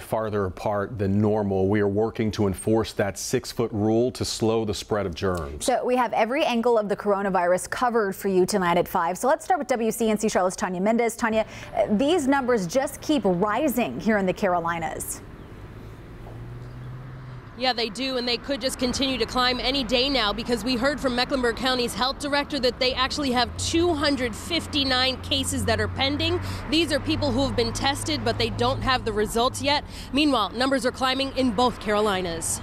farther apart than normal. We are working to enforce that six foot rule to slow the spread of germs. So we have every angle of the coronavirus covered for you tonight at 5. So let's start with WCNC Charlotte's Tanya Mendis. Tanya, uh, these numbers just keep rising here in the Carolinas. Yeah, they do, and they could just continue to climb any day now because we heard from Mecklenburg County's health director that they actually have 259 cases that are pending. These are people who have been tested, but they don't have the results yet. Meanwhile, numbers are climbing in both Carolinas.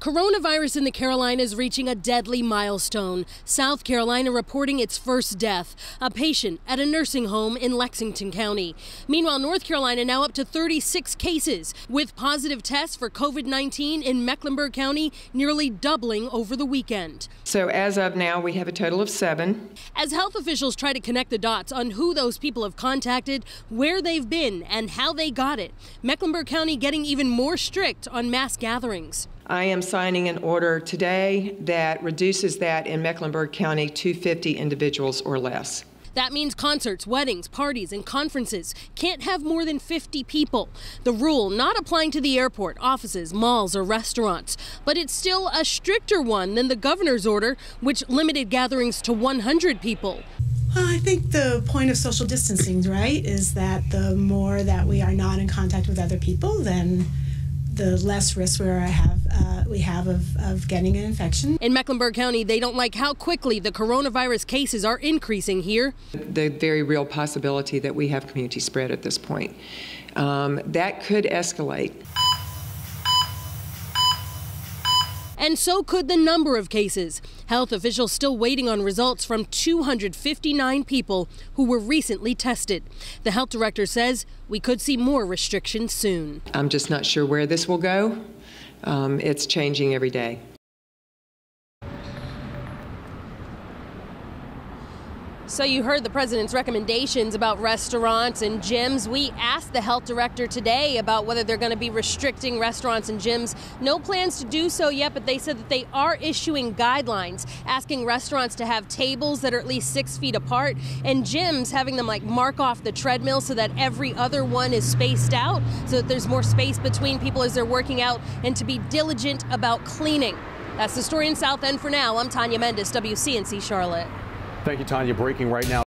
Coronavirus in the Carolinas reaching a deadly milestone. South Carolina reporting its first death, a patient at a nursing home in Lexington County. Meanwhile, North Carolina now up to 36 cases, with positive tests for COVID 19 in Mecklenburg County nearly doubling over the weekend. So, as of now, we have a total of seven. As health officials try to connect the dots on who those people have contacted, where they've been, and how they got it, Mecklenburg County getting even more strict on mass gatherings. I am signing an order today that reduces that in Mecklenburg County to 50 individuals or less. That means concerts, weddings, parties, and conferences can't have more than 50 people. The rule not applying to the airport, offices, malls, or restaurants. But it's still a stricter one than the governor's order, which limited gatherings to 100 people. Well, I think the point of social distancing, right, is that the more that we are not in contact with other people, then the less risk we have uh, we have of, of getting an infection. In Mecklenburg County, they don't like how quickly the coronavirus cases are increasing here. The very real possibility that we have community spread at this point. Um, that could escalate. And so could the number of cases. Health officials still waiting on results from 259 people who were recently tested. The health director says we could see more restrictions soon. I'm just not sure where this will go. Um, it's changing every day. So you heard the president's recommendations about restaurants and gyms. We asked the health director today about whether they're going to be restricting restaurants and gyms. No plans to do so yet, but they said that they are issuing guidelines asking restaurants to have tables that are at least six feet apart and gyms having them like mark off the treadmill so that every other one is spaced out so that there's more space between people as they're working out and to be diligent about cleaning. That's the story in South End for now. I'm Tanya Mendis, WCNC Charlotte. Thank you, Tanya. Breaking right now.